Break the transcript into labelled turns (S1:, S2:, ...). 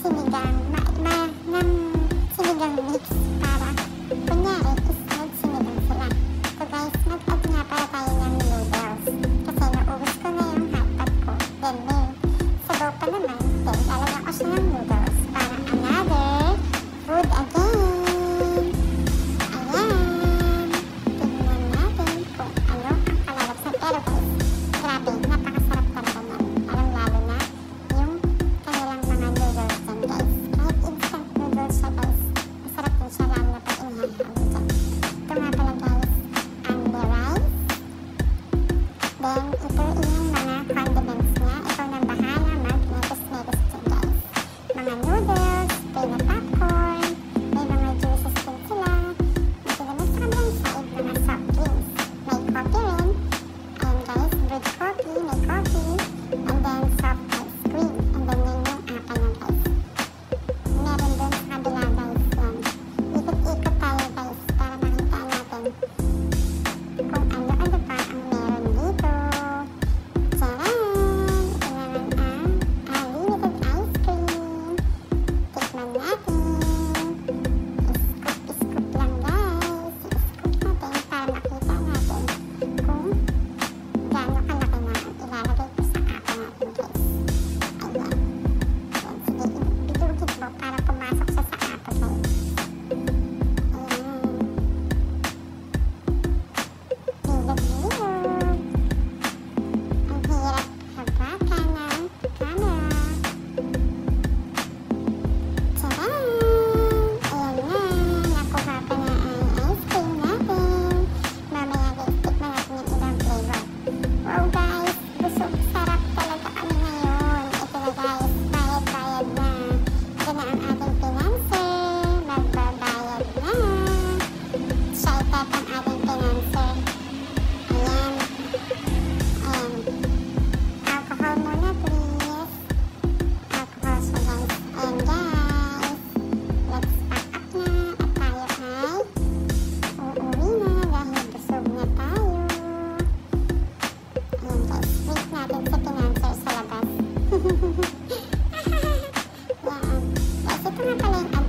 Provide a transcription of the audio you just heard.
S1: sinigang ma, ma, ng sinigang mix para kunyari is may sinigang so guys nag-add tayo ng noodles. Kasi naubos ko na ko. Then Oh, Tengah kali a